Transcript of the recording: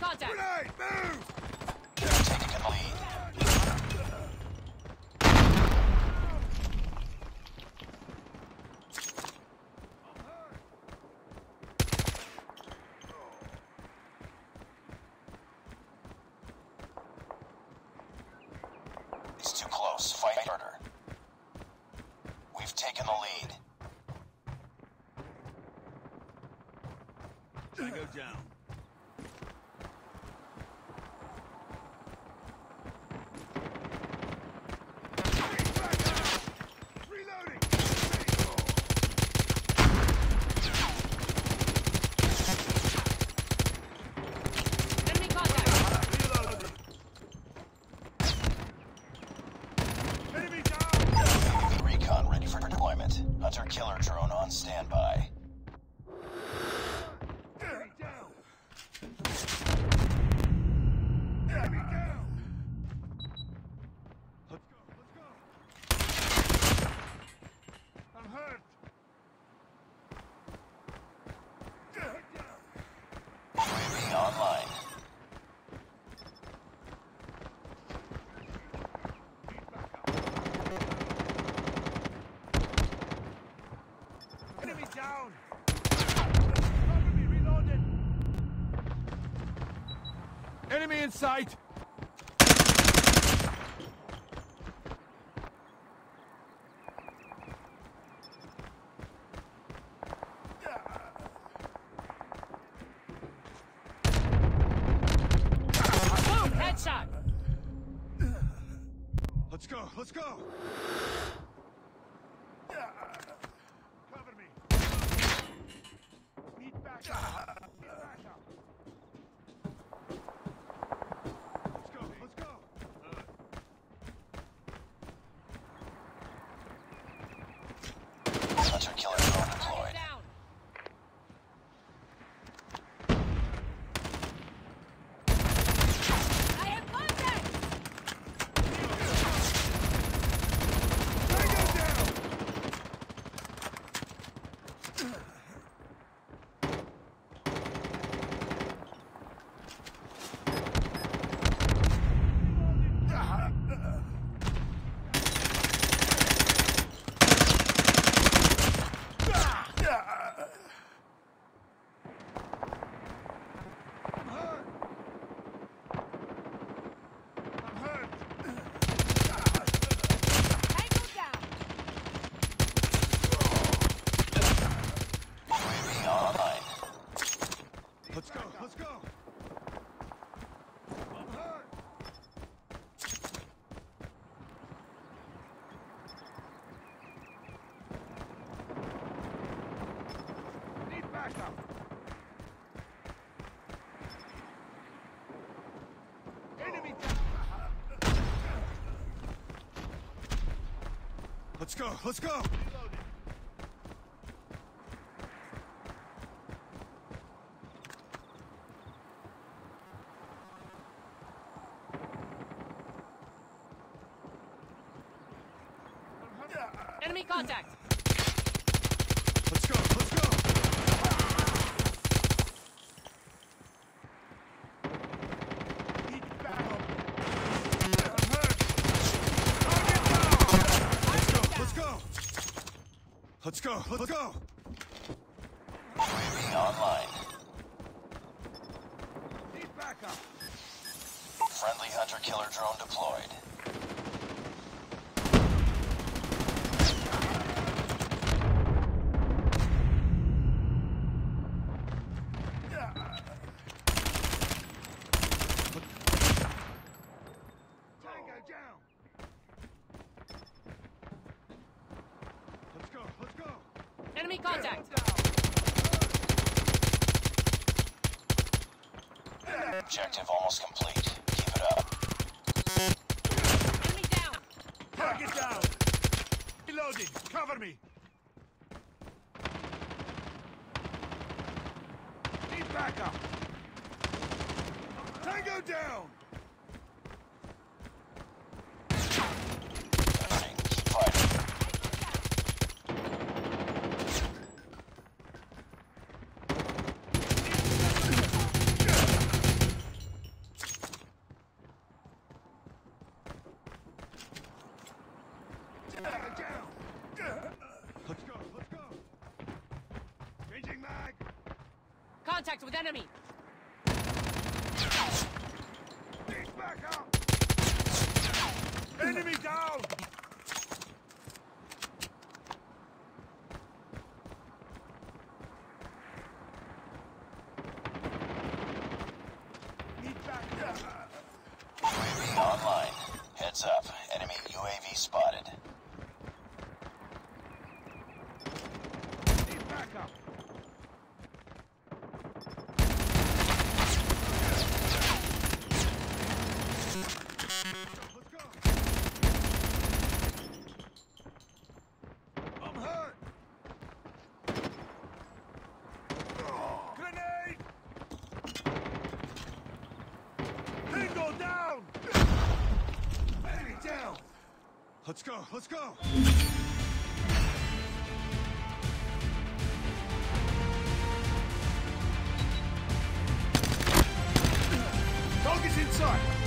contact! Grenade! Move! Taking the lead. It's too close. Fight harder. We've taken the lead. Tango down. Reloading! Enemy contact! Reloading! Enemy down! Recon ready for deployment. Hunter killer drone on standby. Enemy down! Enemy down! Let's go, let's go! I'm hurt! Enemy down! UAV online. Enemy down! Cover me, reloaded! Enemy in sight! Let's go, let's go! Cover me! Need backup! Need backup! Let's go, let's go! Hunter killer drone deployed. Down! I have contact! Tango down! I'm hurt! I'm hurt! Tango down! UAV online. Let's go, let's go! I'm hurt! Need backup! Enemy down! Let's go, let's go! Enemy contact! Let's go, let's go! Need backup. I'm hurt. Target down. Let's go, let's go! Let's go! UAV online. Need backup. Friendly hunter killer drone deployed. Tango down. Let's go, let's go! Enemy contact! Objective almost complete. Keep it up. Enemy down! Target down! Reloading! Cover me! Need backup! Tango down! Contact with enemy. Need backup! Enemy down! Need backup! UAV online. Heads up. Enemy UAV spotted. Need backup! Let's go! I'm hurt! Grenade! Tango down! Enemy down! Let's go, let's go! Target's inside!